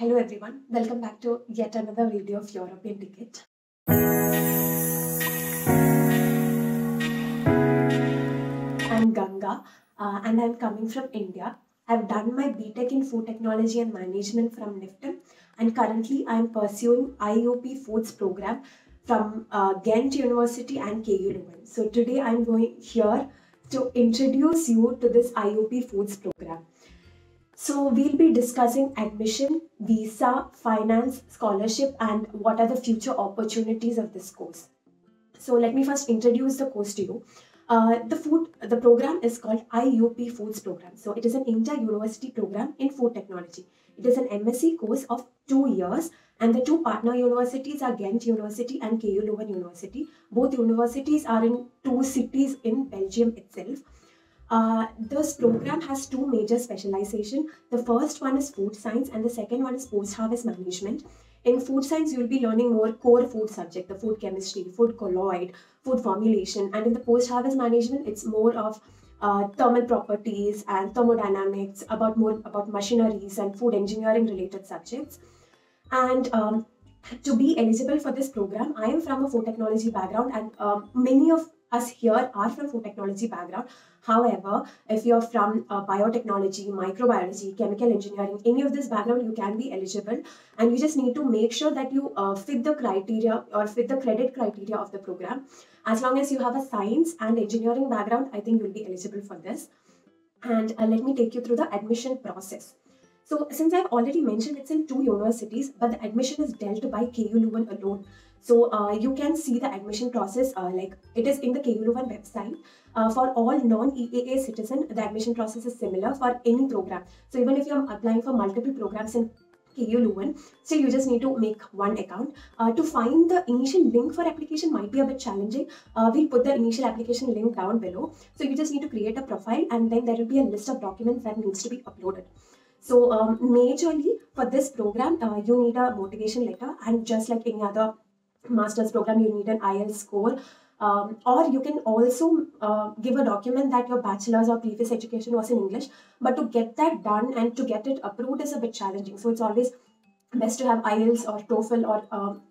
Hello everyone, welcome back to yet another video of European Ticket. I'm Ganga uh, and I'm coming from India. I've done my BTech in Food Technology and Management from NIFTEM and currently I'm pursuing IUP Foods program from uh, Ghent University and KU Leuven. So today I'm going here to introduce you to this IUP Foods program. So we'll be discussing admission, visa, finance, scholarship and what are the future opportunities of this course. So let me first introduce the course to you. Uh, the food, the program is called IUP Foods Program. So it is an inter-university program in food technology. It is an MSc course of two years and the two partner universities are Ghent University and KU Leuven University. Both universities are in two cities in Belgium itself. Uh, this program has two major specialization. The first one is food science and the second one is post-harvest management. In food science, you'll be learning more core food subject, the food chemistry, food colloid, food formulation. And in the post-harvest management, it's more of uh, thermal properties and thermodynamics, about more about machineries and food engineering related subjects. And um, to be eligible for this program, I am from a food technology background and um, many of us here are from food technology background. However, if you're from uh, biotechnology, microbiology, chemical engineering, any of this background, you can be eligible. And you just need to make sure that you uh, fit the criteria or fit the credit criteria of the program. As long as you have a science and engineering background, I think you'll be eligible for this. And uh, let me take you through the admission process. So since I've already mentioned it's in two universities, but the admission is dealt by KU Leuven alone. So uh, you can see the admission process uh, like it is in the KU Leuven website. Uh, for all non-EEA citizen, the admission process is similar for any program. So even if you're applying for multiple programs in KU Leuven, still you just need to make one account. Uh, to find the initial link for application might be a bit challenging. Uh, we'll put the initial application link down below. So you just need to create a profile and then there will be a list of documents that needs to be uploaded. So um, majorly for this program, uh, you need a motivation letter and just like any other master's program, you need an IELTS score. Um, or you can also uh, give a document that your bachelor's or previous education was in English. But to get that done and to get it approved is a bit challenging. So it's always best to have IELTS or TOEFL or um,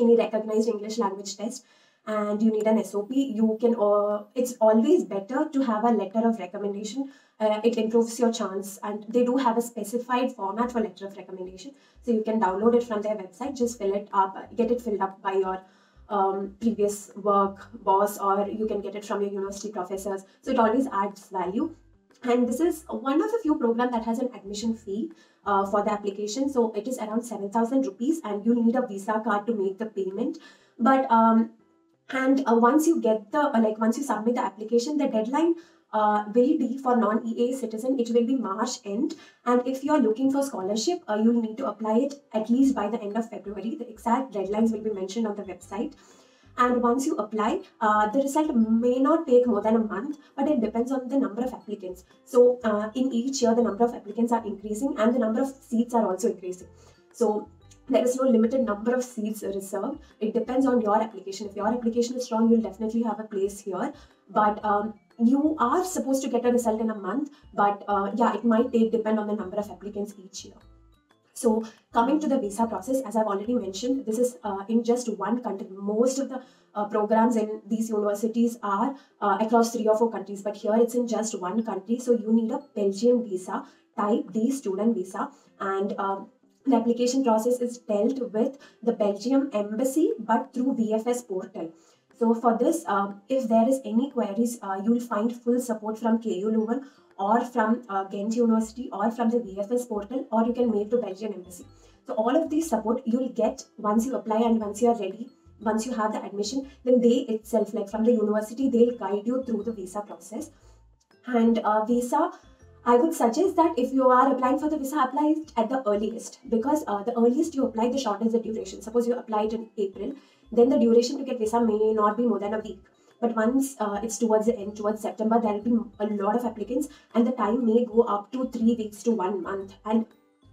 any recognized English language test and you need an SOP, you can, uh, it's always better to have a letter of recommendation. Uh, it improves your chance and they do have a specified format for letter of recommendation. So you can download it from their website, just fill it up, get it filled up by your um, previous work boss or you can get it from your university professors. So it always adds value. And this is one of the few programs that has an admission fee uh, for the application. So it is around 7,000 rupees and you need a Visa card to make the payment. But um, and uh, once you get the uh, like once you submit the application the deadline uh, will be for non-EA citizen it will be March end and if you are looking for scholarship uh, you will need to apply it at least by the end of February the exact deadlines will be mentioned on the website and once you apply uh, the result may not take more than a month but it depends on the number of applicants so uh, in each year the number of applicants are increasing and the number of seats are also increasing so there is no limited number of seats reserved. It depends on your application. If your application is strong, you'll definitely have a place here. But um, you are supposed to get a result in a month. But uh, yeah, it might take depend on the number of applicants each year. So coming to the visa process, as I've already mentioned, this is uh, in just one country. Most of the uh, programs in these universities are uh, across three or four countries, but here it's in just one country. So you need a Belgian visa, type D student visa, and um, the application process is dealt with the Belgium embassy but through VFS portal. So for this, uh, if there is any queries, uh, you will find full support from KU Leuven or from uh, Ghent University or from the VFS portal or you can mail to Belgian embassy. So all of these support you will get once you apply and once you are ready, once you have the admission, then they itself, like from the university, they'll guide you through the visa process. And uh, visa I would suggest that if you are applying for the visa, apply at the earliest because uh, the earliest you apply, the shorter is the duration. Suppose you apply it in April, then the duration to get visa may not be more than a week. But once uh, it's towards the end, towards September, there will be a lot of applicants and the time may go up to three weeks to one month. And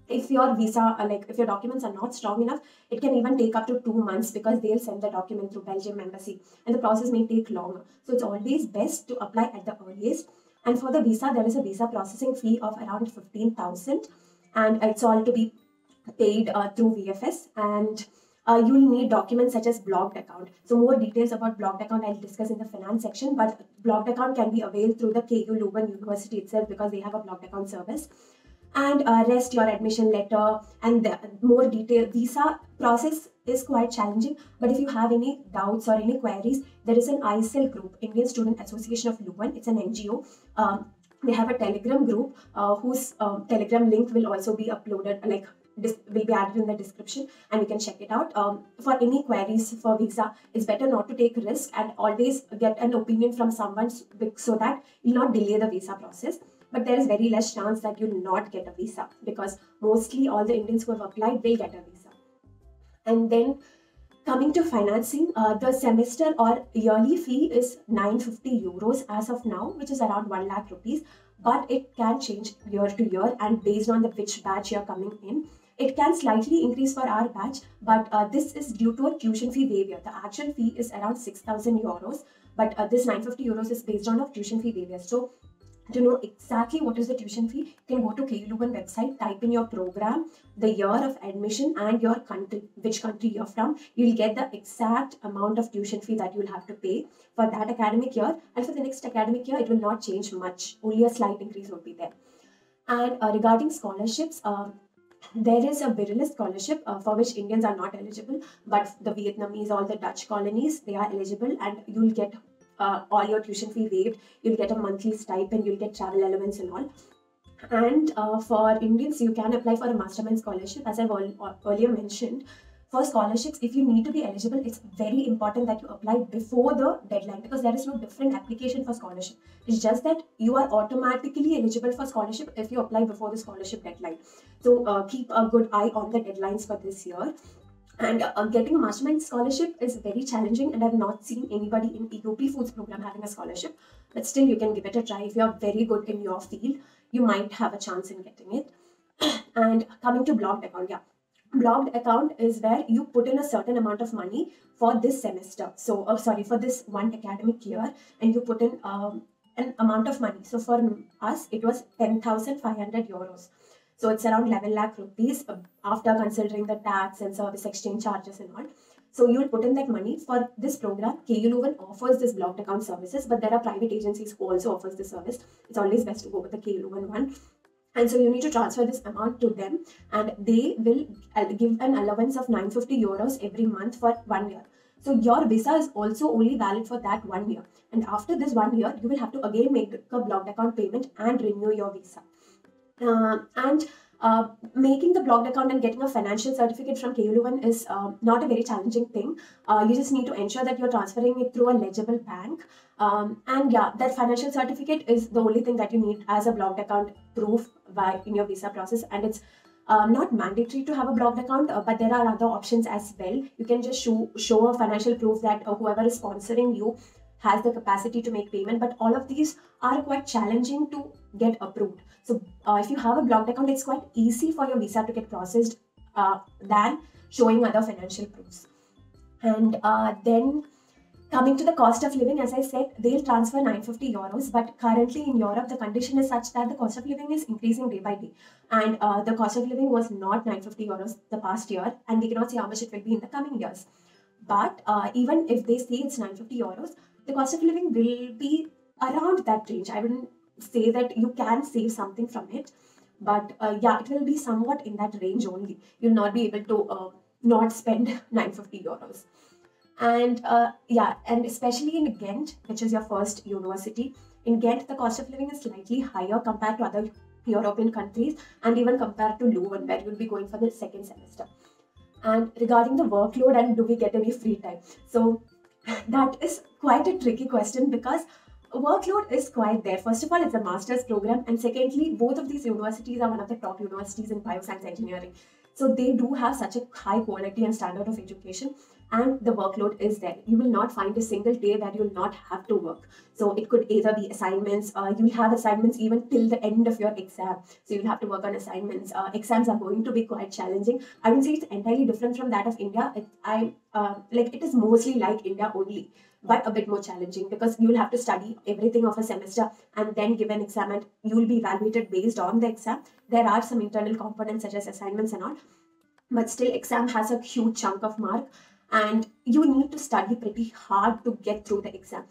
if your visa, uh, like if your documents are not strong enough, it can even take up to two months because they'll send the document through Belgium embassy and the process may take longer. So it's always best to apply at the earliest and for the visa, there is a visa processing fee of around 15,000 and it's all to be paid uh, through VFS and uh, you'll need documents such as blocked account. So more details about blocked account I'll discuss in the finance section, but blocked account can be availed through the KU Leuven University itself because they have a blocked account service. And uh, rest your admission letter and the more detail visa process is quite challenging. But if you have any doubts or any queries, there is an ISAL group, Indian Student Association of Leuven. It's an NGO. Um, they have a telegram group uh, whose um, telegram link will also be uploaded like will be added in the description and you can check it out um, for any queries for visa it's better not to take risk and always get an opinion from someone so that you'll not delay the visa process but there is very less chance that you'll not get a visa because mostly all the indians who have applied will get a visa and then coming to financing uh, the semester or yearly fee is 950 euros as of now which is around 1 lakh rupees but it can change year to year and based on the which batch you're coming in it can slightly increase for our batch, but uh, this is due to a tuition fee waiver. The actual fee is around 6,000 euros, but uh, this 950 euros is based on a tuition fee waiver. So to know exactly what is the tuition fee, you can go to KU Leuven website, type in your program, the year of admission and your country, which country you're from. You'll get the exact amount of tuition fee that you'll have to pay for that academic year. And for the next academic year, it will not change much. Only a slight increase will be there. And uh, regarding scholarships, um, there is a Birla scholarship uh, for which Indians are not eligible, but the Vietnamese, all the Dutch colonies, they are eligible and you'll get uh, all your tuition fee waived. You'll get a monthly stipend, you'll get travel allowance and all. And uh, for Indians, you can apply for a mastermind scholarship, as I've earlier mentioned for scholarships, if you need to be eligible, it's very important that you apply before the deadline because there is no different application for scholarship. It's just that you are automatically eligible for scholarship if you apply before the scholarship deadline. So uh, keep a good eye on the deadlines for this year. And uh, getting a mastermind scholarship is very challenging, and I've not seen anybody in IUP Foods program having a scholarship. But still, you can give it a try. If you're very good in your field, you might have a chance in getting it. and coming to blocked account, yeah blocked account is where you put in a certain amount of money for this semester so uh, sorry for this one academic year and you put in um, an amount of money so for us it was 10500 euros so it's around 11 lakh rupees uh, after considering the tax and service exchange charges and all. So you'll put in that money for this program. KU Leuven offers this blocked account services, but there are private agencies who also offers this service. It's always best to go with the KU Leuven one. And so you need to transfer this amount to them and they will uh, give an allowance of 950 euros every month for one year. So your visa is also only valid for that one year. And after this one year you will have to again make a blocked account payment and renew your visa uh, and uh, making the blocked account and getting a financial certificate from KU Leuven is uh, not a very challenging thing. Uh, you just need to ensure that you're transferring it through a legible bank. Um, and yeah, that financial certificate is the only thing that you need as a blocked account proof by in your visa process. And it's uh, not mandatory to have a blocked account, uh, but there are other options as well. You can just show, show a financial proof that uh, whoever is sponsoring you has the capacity to make payment. But all of these are quite challenging to get approved. So uh, if you have a blocked account, it's quite easy for your visa to get processed uh, than showing other financial proofs. And uh, then coming to the cost of living, as I said, they'll transfer 950 euros, but currently in Europe, the condition is such that the cost of living is increasing day by day. And uh, the cost of living was not 950 euros the past year, and we cannot say how much it will be in the coming years. But uh, even if they say it's 950 euros, the cost of living will be around that range. I wouldn't say that you can save something from it but uh, yeah it will be somewhat in that range only. You'll not be able to uh, not spend 950 euros. And uh, yeah and especially in ghent which is your first university in ghent the cost of living is slightly higher compared to other european countries and even compared to leuven where you'll be going for the second semester. And regarding the workload and do we get any free time? So that is quite a tricky question because workload is quite there. First of all, it's a master's program, and secondly, both of these universities are one of the top universities in bioscience engineering. So they do have such a high quality and standard of education, and the workload is there. You will not find a single day that you'll not have to work. So it could either be assignments, uh, you'll have assignments even till the end of your exam. So you'll have to work on assignments. Uh, exams are going to be quite challenging. I would say it's entirely different from that of India. It, I uh, like it is mostly like India only but a bit more challenging because you'll have to study everything of a semester and then give an exam and you'll be evaluated based on the exam. There are some internal components such as assignments and all. but still exam has a huge chunk of mark and you need to study pretty hard to get through the exam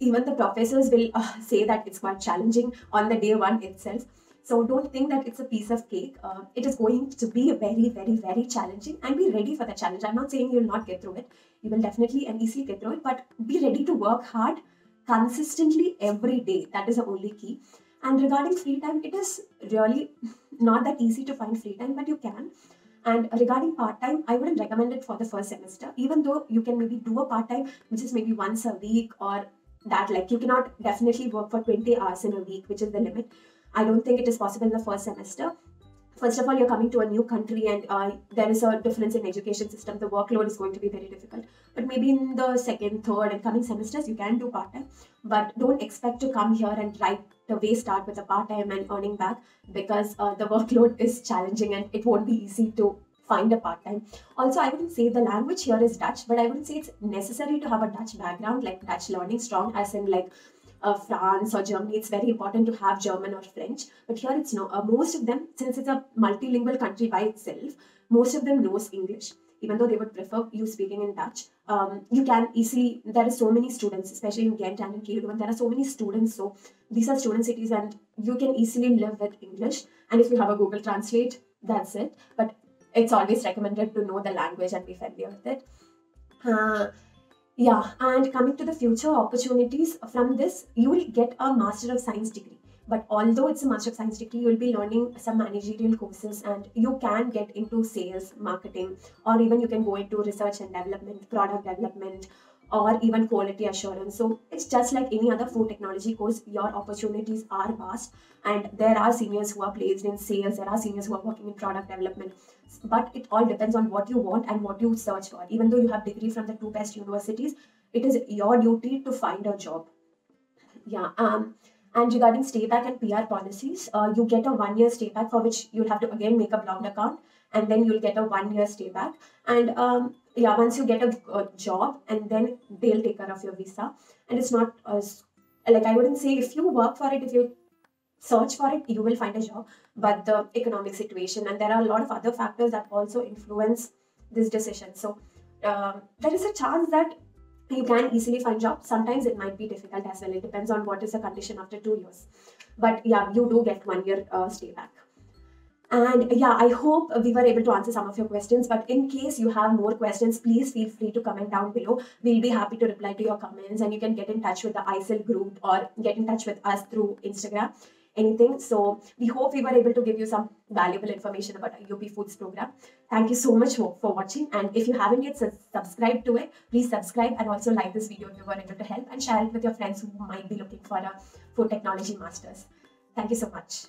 even the professors will uh, say that it's quite challenging on the day one itself so don't think that it's a piece of cake. Uh, it is going to be very very very challenging and be ready for the challenge. I'm not saying you'll not get through it. You will definitely and easily get through it but be ready to work hard consistently every day. That is the only key. And regarding free time it is really not that easy to find free time but you can. And regarding part time, I wouldn't recommend it for the first semester, even though you can maybe do a part time, which is maybe once a week or that. Like you cannot definitely work for 20 hours in a week, which is the limit. I don't think it is possible in the first semester. First of all, you're coming to a new country and uh, there is a difference in education system. The workload is going to be very difficult. But maybe in the second, third, and coming semesters, you can do part time. But don't expect to come here and right away start with a part time and earning back because uh, the workload is challenging and it won't be easy to find a part time. Also, I wouldn't say the language here is Dutch, but I wouldn't say it's necessary to have a Dutch background, like Dutch learning strong, as in like uh, France or Germany, it's very important to have German or French. But here it's no. Uh, most of them, since it's a multilingual country by itself, most of them knows English. Even though they would prefer you speaking in Dutch, um, you can easily. There are so many students, especially in Ghent and in KU Leuven, there are so many students. So these are student cities, and you can easily live with English. And if you have a Google Translate, that's it. But it's always recommended to know the language and be familiar with it. Uh, yeah, and coming to the future opportunities from this, you will get a Master of Science degree. But although it's a Master of Science degree, you will be learning some managerial courses and you can get into sales, marketing, or even you can go into research and development, product development, or even quality assurance. So it's just like any other food technology course, your opportunities are vast. And there are seniors who are placed in sales, there are seniors who are working in product development. But it all depends on what you want and what you search for. Even though you have degree from the two best universities, it is your duty to find a job. Yeah. Um, and regarding stay back and PR policies, uh, you get a one year stay back for which you'll have to again make a blocked account and then you'll get a one year stay back. And um, yeah, once you get a, a, job and then they'll take care of your visa. And it's not as like I wouldn't say if you work for it, if you search for it, you will find a job. But the economic situation and there are a lot of other factors that also influence this decision. So um, there is a chance that you can easily find job. Sometimes it might be difficult as well. It depends on what is the condition after two years. But yeah, you do get one year uh, stay back. And yeah, I hope we were able to answer some of your questions. But in case you have more questions, please feel free to comment down below. We'll be happy to reply to your comments and you can get in touch with the ISAL group or get in touch with us through Instagram, anything. So we hope we were able to give you some valuable information about IUP Foods program. Thank you so much for, for watching. And if you haven't yet subscribed to it, please subscribe and also like this video if you were able to help and share it with your friends who might be looking for a food technology masters. Thank you so much.